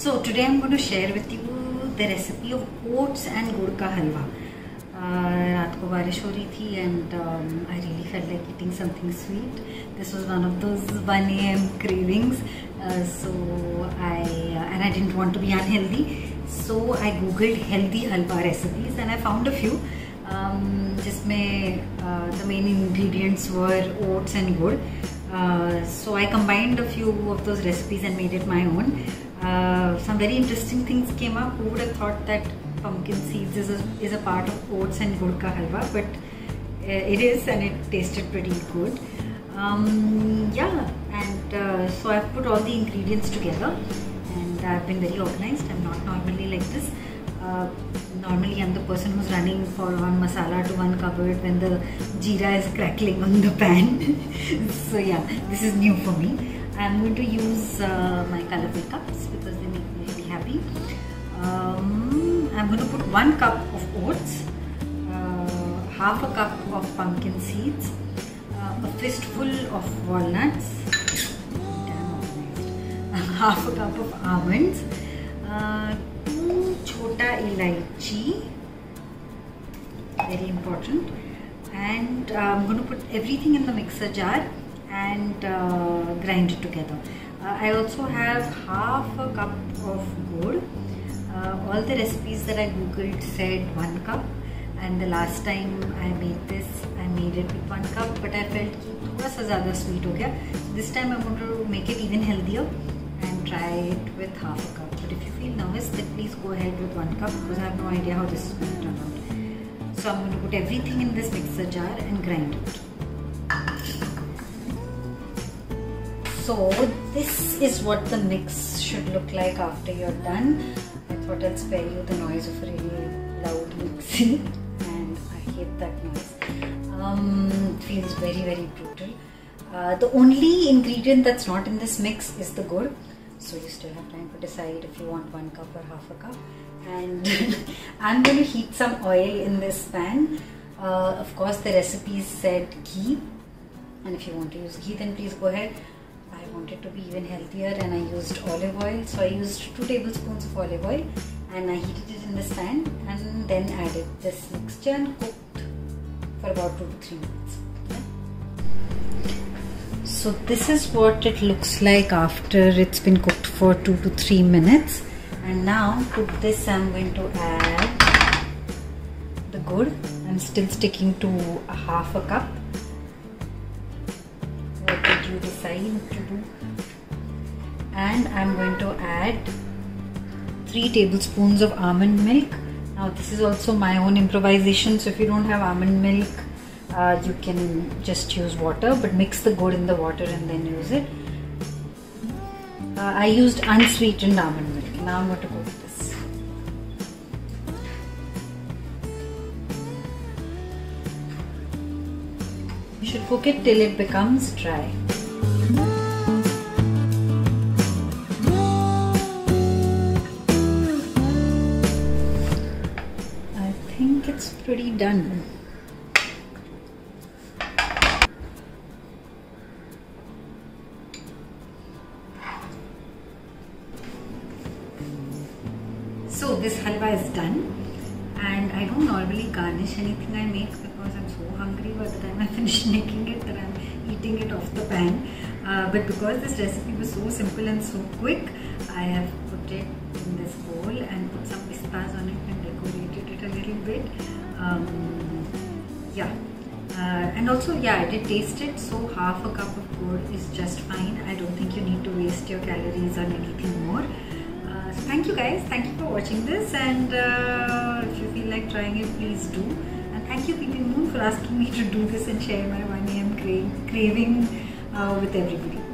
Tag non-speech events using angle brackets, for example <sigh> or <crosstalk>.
So, today I'm going to share with you the recipe of oats and gur ka halwa. Uh, रात को बारिश हो रही थी and I really felt like eating something sweet this was one of those one A M cravings so I and I didn't want to be unhealthy so I googled healthy halwa recipes and I found a few जिसमें the main ingredients were oats and gur uh, so I combined a few of those recipes and made it my own. Uh, some very interesting things came up. Who would have thought that pumpkin seeds is a, is a part of oats and gur ka halwa? But uh, it is and it tasted pretty good. Um, yeah and uh, so I've put all the ingredients together and I've been very organized. I'm not normally like this uh, normally I'm the person who's running for one masala to one cupboard when the jeera is crackling on the pan. <laughs> So yeah this is new for me. I'm going to use uh, my colorful cups because they make me really happy. Um, I'm going to put one cup of oats, uh, half a cup of pumpkin seeds, uh, a fistful of walnuts, <laughs> half a cup of almonds, छोटा elaichi very important. And uh, I'm going to put everything in the mixer jar and uh, grind it together. Uh, I also have half a cup of gur uh, all the recipes that I googled said one cup. And the last time I made this I made it with one cup but I felt कि थोड़ा सा ज़्यादा sweet हो this time I'm going to make it even healthier and try it with half a cup but if you feel nervous then please go ahead with one cup because I have no idea how this is going to turn out so I'm going to put everything in this mixer jar and grind it so this is what the mix should look like after you're done I thought I'd spare you the noise of a really loud mixing <laughs> and I hate that noise. Um, feels very very brutal. Uh, the only ingredient that's not in this mix is the gur. So you still have time to decide if you want one cup or half a cup. And <laughs> I'm going to heat some oil in this pan. Uh, of course the recipe said ghee and if you want to use ghee then please go ahead. I wanted to be even healthier and I used olive oil. So I used 2 tablespoons of olive oil and I heated it in this pan and then added this mixture and cooked for about 2 to 3 minutes. So this is what it looks like after it's been cooked for 2 to 3 minutes. And now to this I'm going to add the gur. I'm still sticking to a half a cup. What did you decide to do. And I'm going to add 3 tablespoons of almond milk. Now this is also my own improvisation so if you don't have almond milk uh, you can just use water but mix the gur in the water and then use it. Uh, I used unsweetened almond milk. Now I'm going to go with this. You should cook it till it becomes dry. I think it's pretty done. So this halwa is done and I don't normally garnish anything I make because I'm so hungry by the time I finish <laughs> making it that I'm eating it off the pan. Uh, but because this recipe was so simple and so quick, I have put it in this bowl and put some pistas on it and decorated it a little bit. Um, yeah. Uh, and also, yeah, I did taste it, so half a cup of gur is just fine. I don't think you need to waste your calories on anything more. Uh, thank you guys, thank you for watching this and uh, if you feel like trying it, please do. And thank you Peeping Moon for asking me to do this and share my 1am cra craving uh, with everybody.